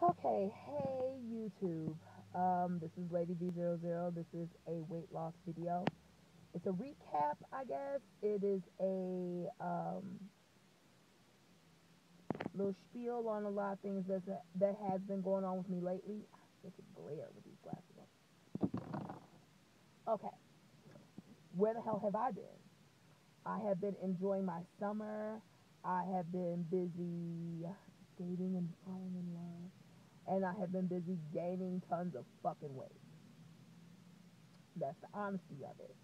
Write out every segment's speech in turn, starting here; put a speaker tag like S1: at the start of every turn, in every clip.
S1: Okay, hey YouTube. Um, this is Lady Boo. This is a weight loss video. It's a recap, I guess. It is a um, little spiel on a lot of things that's, that has been going on with me lately. I can glare with these glasses on. Okay, where the hell have I been? I have been enjoying my summer. I have been busy dating and falling in love and I have been busy gaining tons of fucking weight. That's the honesty of it.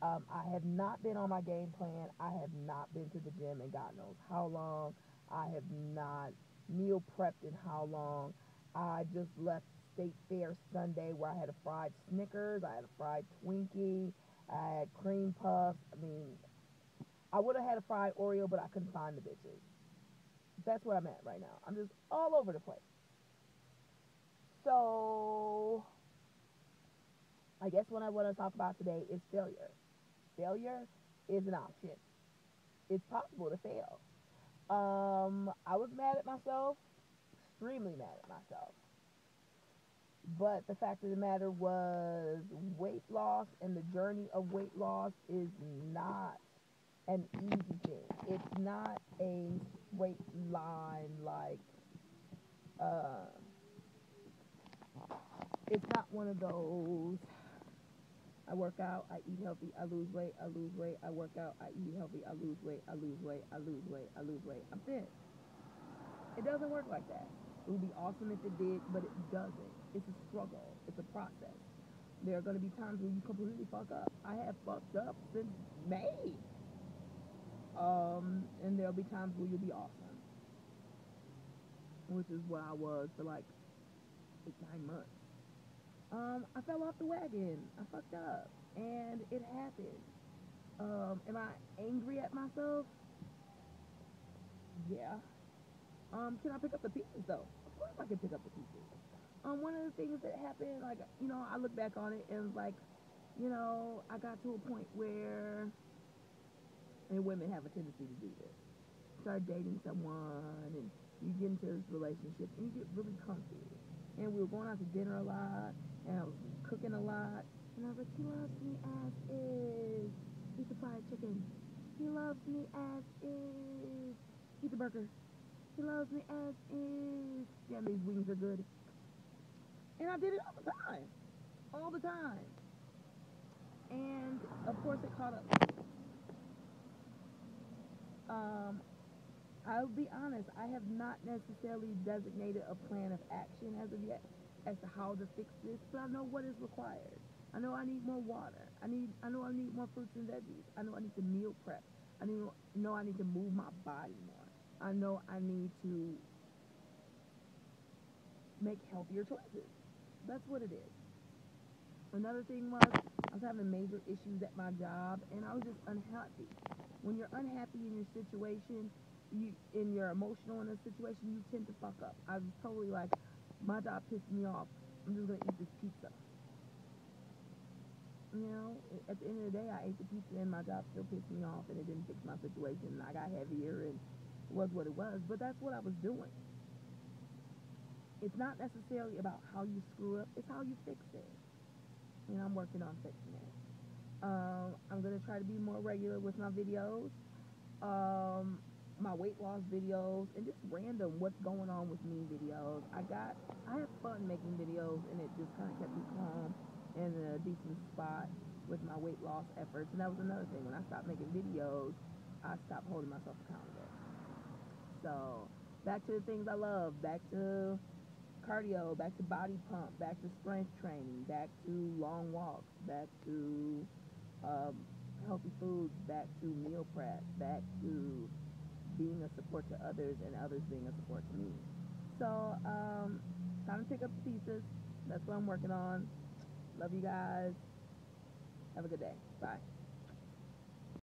S1: Um, I have not been on my game plan. I have not been to the gym in God knows how long. I have not meal prepped in how long. I just left State Fair Sunday where I had a fried Snickers, I had a fried Twinkie, I had cream puffs. I mean, I would have had a fried Oreo, but I couldn't find the bitches. That's where I'm at right now. I'm just all over the place. So, I guess what I want to talk about today is failure. Failure is an option. It's possible to fail. Um, I was mad at myself, extremely mad at myself. But the fact of the matter was, weight loss and the journey of weight loss is not an easy thing. It's not a straight line like. Uh, it's not one of those. I work out, I eat healthy, I lose weight, I lose weight, I work out, I eat healthy, I lose weight, I lose weight, I lose weight, I lose weight. I'm thin. It doesn't work like that. It would be awesome if it did, but it doesn't. It's a struggle. It's a process. There are going to be times where you completely fuck up. I have fucked up since May. Um, and there'll be times where you'll be awesome. Which is what I was for like eight, nine months. Um, I fell off the wagon. I fucked up. And it happened. Um, am I angry at myself? Yeah. Um, can I pick up the pieces though? Of course I can pick up the pieces. Um, one of the things that happened, like, you know, I look back on it and like, you know, I got to a point where, and women have a tendency to do this. Start dating someone and you get into this relationship and you get really comfy. And we were going out to dinner a lot and I cooking a lot. And I he loves me as is. Eat the fried chicken. He loves me as is. Eat the burger. He loves me as is. Yeah, these wings are good. And I did it all the time. All the time. And of course it caught up. Um, I'll be honest, I have not necessarily designated a plan of action as of yet as to how to fix this, but I know what is required. I know I need more water. I need I know I need more fruits and veggies. I know I need to meal prep. I need, know I need to move my body more. I know I need to make healthier choices. That's what it is. Another thing was I was having major issues at my job and I was just unhappy. When you're unhappy in your situation, you in your emotional in a situation, you tend to fuck up. I was totally like, my job pissed me off. I'm just gonna eat this pizza. You know, at the end of the day, I ate the pizza and my job still pissed me off, and it didn't fix my situation. I got heavier and it was what it was, but that's what I was doing. It's not necessarily about how you screw up; it's how you fix it. And I'm working on fixing it. Um, I'm gonna try to be more regular with my videos. Um, my weight loss videos and just random what's going on with me videos. I got I have fun making videos and it just kind of kept me calm and in a decent spot with my weight loss efforts. And that was another thing. When I stopped making videos, I stopped holding myself accountable. So back to the things I love. Back to cardio. Back to body pump. Back to strength training. Back to long walks. Back to um, healthy foods. Back to meal prep. Back to being a support to others and others being a support to me. So, um, time to pick up the pieces. That's what I'm working on. Love you guys. Have a good day. Bye.